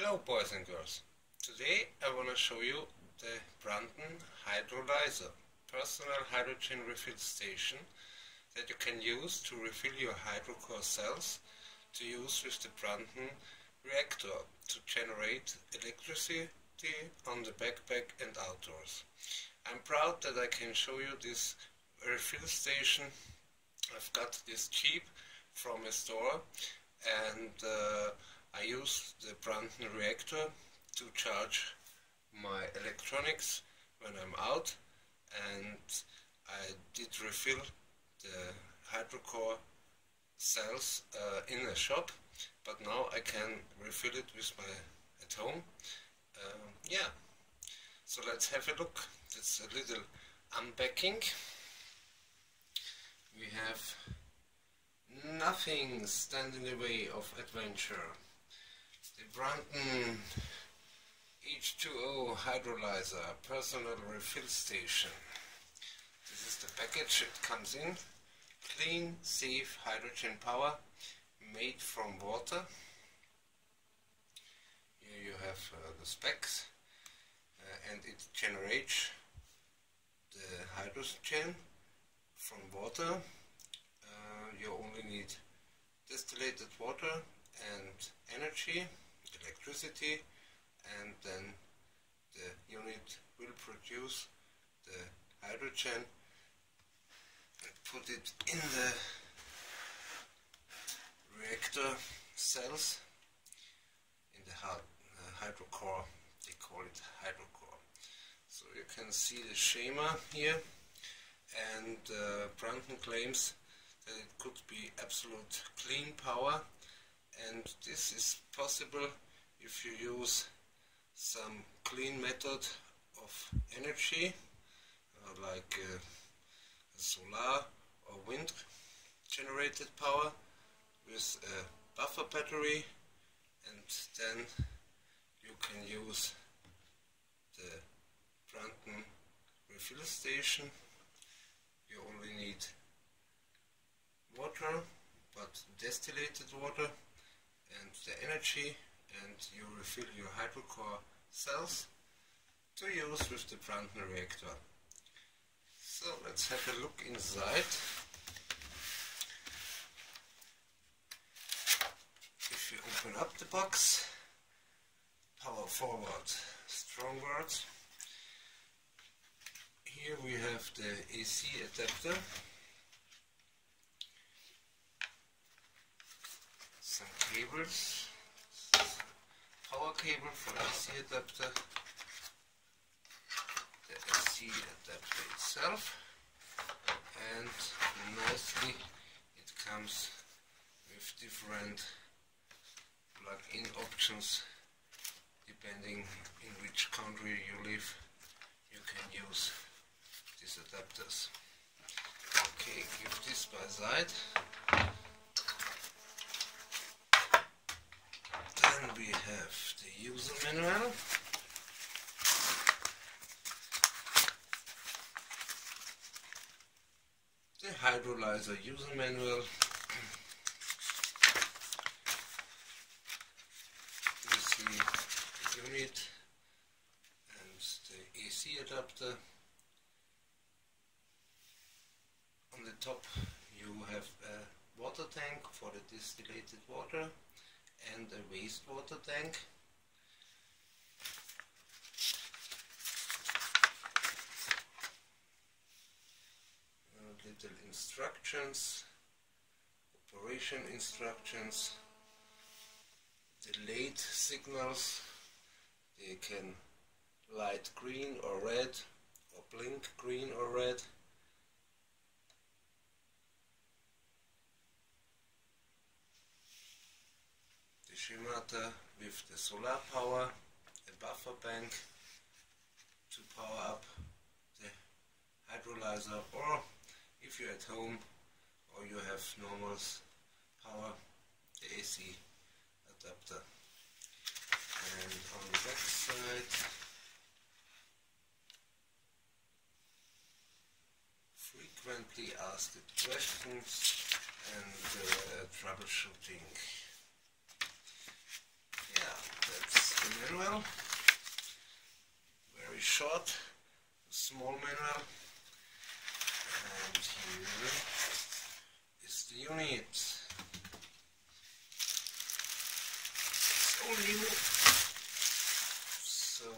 Hello boys and girls. Today I want to show you the Brunton Hydrolyzer, personal hydrogen refill station that you can use to refill your hydrocore cells to use with the Brunton reactor to generate electricity on the backpack and outdoors. I'm proud that I can show you this refill station. I've got this cheap from a store and uh, I use the Brunton reactor to charge my electronics when I'm out and I did refill the hydrocore cells uh, in a shop but now I can refill it with my at home. Um, yeah. So let's have a look. It's a little unpacking. We have nothing standing in the way of adventure the Brunton H2O hydrolyzer personal refill station. This is the package it comes in. Clean, safe hydrogen power made from water. Here you have uh, the specs uh, and it generates the hydrogen from water. Uh, you only need distillated water and energy, electricity, and then the unit will produce the hydrogen and put it in the reactor cells in the hydrocore they call it hydrocore. So you can see the schema here and uh, Brunton claims that it could be absolute clean power and this is possible if you use some clean method of energy uh, like uh, solar or wind generated power with a buffer battery and then you can use the Brunton refill station. You only need water but distillated water and the energy and you refill your hydrocore cells to use with the Brunton reactor. So let's have a look inside. If you open up the box, power forward, strong words. Here we have the AC adapter some cables, cable for the AC adapter, the AC adapter itself, and nicely it comes with different plug-in options depending in which country you live you can use these adapters. Okay, give this by side. Then we have the user manual. The hydrolyzer user manual. You see the unit and the AC adapter. On the top you have a water tank for the distillated water and a wastewater tank. Little instructions, operation instructions, delayed signals, they can light green or red or blink green or red. The Schemata with the solar power, a buffer bank to power up the hydrolyzer or if you're at home or you have normal power, the AC adapter. And on the back side frequently asked questions and uh, troubleshooting yeah, that's the manual. Very short, small manual. And here is the unit. Only unit. So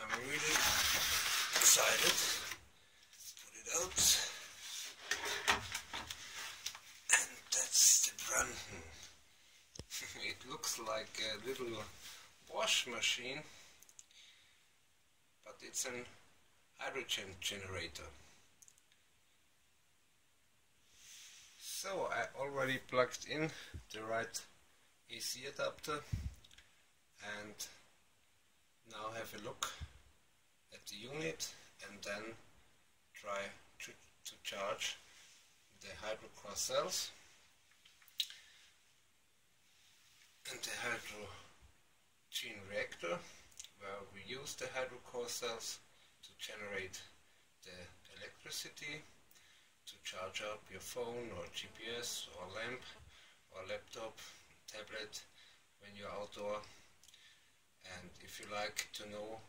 I'm really excited. Put it out. And that's the Brunton. it looks like a little wash machine but it's an hydrogen generator so I already plugged in the right AC adapter and now have a look at the unit and then try to, to charge the hydrocore cells and the hydrogen reactor where we use the hydrocore cells to generate the electricity charge up your phone or GPS or lamp or laptop, tablet when you're outdoor and if you like to know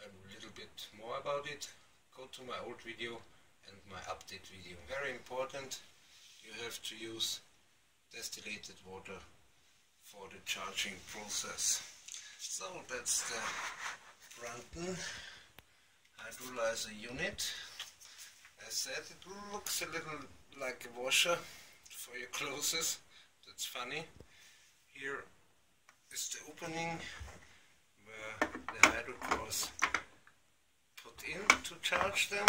a little bit more about it go to my old video and my update video. Very important you have to use distillated water for the charging process. So that's the Brunton hydrolyzer unit. As said, it looks a little like a washer for your clothes. That's funny. Here is the opening where the hydrocores put in to charge them.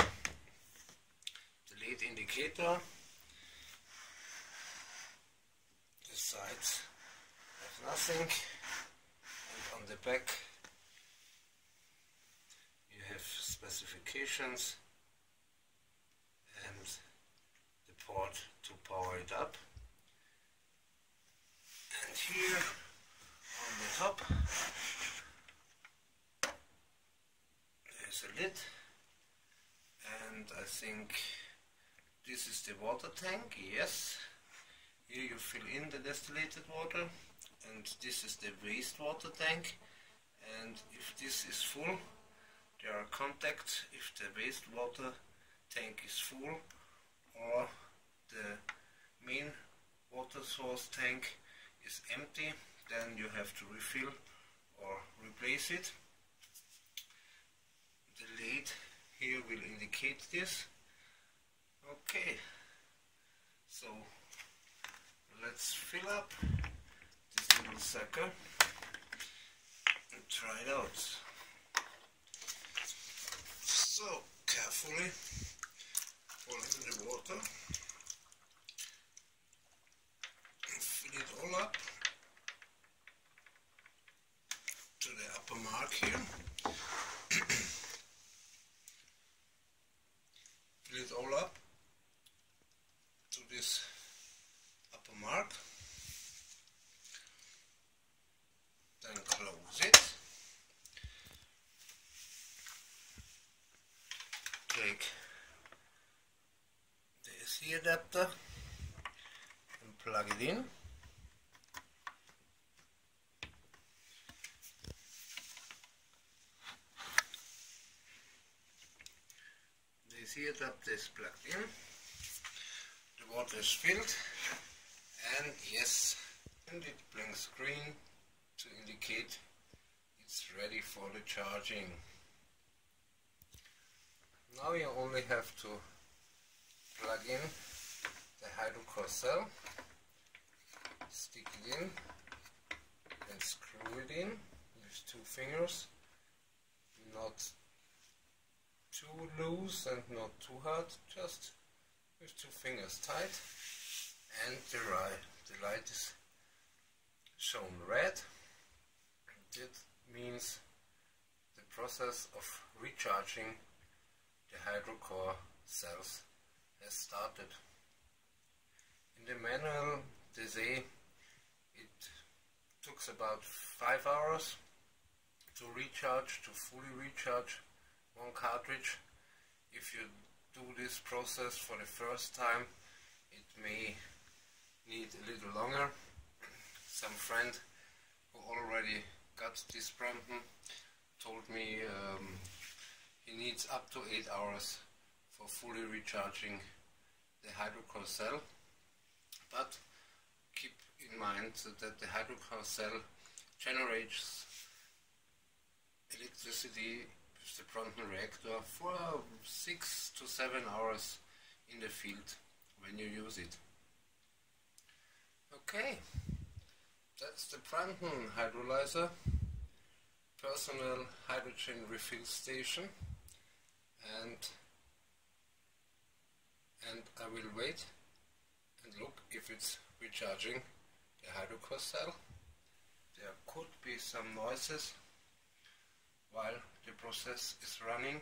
The lead indicator. The sides have nothing and on the back you have specifications and the port to power it up. And here on the top there's a lid. And I think this is the water tank, yes. Here you fill in the distillated water and this is the wastewater tank. And if this is full there are contacts. If the wastewater tank is full or the main water source tank is empty then you have to refill or replace it. The lid here will indicate this. Okay so let's fill up this little sucker and try it out. So carefully it in the adapter and plug it in. The AC adapter is plugged in, the water is filled and yes, and it blinks green to indicate it's ready for the charging. Now you only have to plug in the hydrocore cell, stick it in and screw it in with two fingers, not too loose and not too hard, just with two fingers tight and the light, the light is shown red. That means the process of recharging the hydrocore cells started. In the manual they say it took about 5 hours to recharge, to fully recharge one cartridge. If you do this process for the first time it may need a little longer. Some friend who already got this Brunton told me um, he needs up to 8 hours for fully recharging the hydrocore cell but keep in mind that the hydrocore cell generates electricity with the Brunton reactor for 6 to 7 hours in the field when you use it. Okay, that's the Brunton hydrolyzer, personal hydrogen refill station and and I will wait and look if it's recharging the hydrocore cell. There could be some noises while the process is running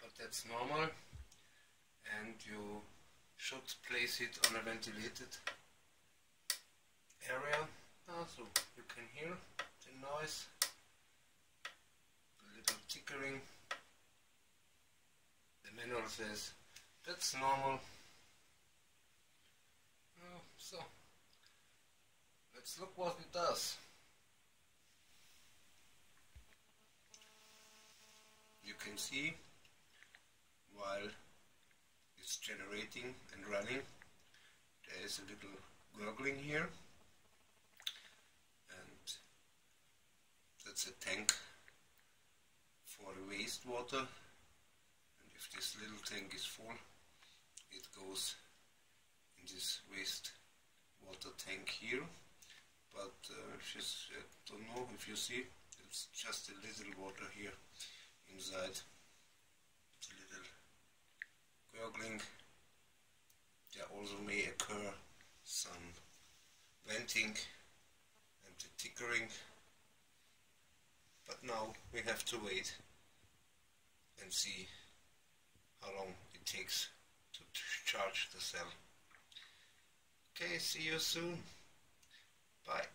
but that's normal and you should place it on a ventilated area uh, so you can hear the noise the little tickling the manual says that's normal. Uh, so let's look what it does. You can see while it's generating and running there is a little gurgling here. And that's a tank for the wastewater. And if this little tank is full it goes in this waste water tank here. But uh, just, I don't know if you see it's just a little water here inside. It's a little gurgling. There also may occur some venting and the tickering. But now we have to wait and see how long it takes to charge the cell. Okay, see you soon. Bye.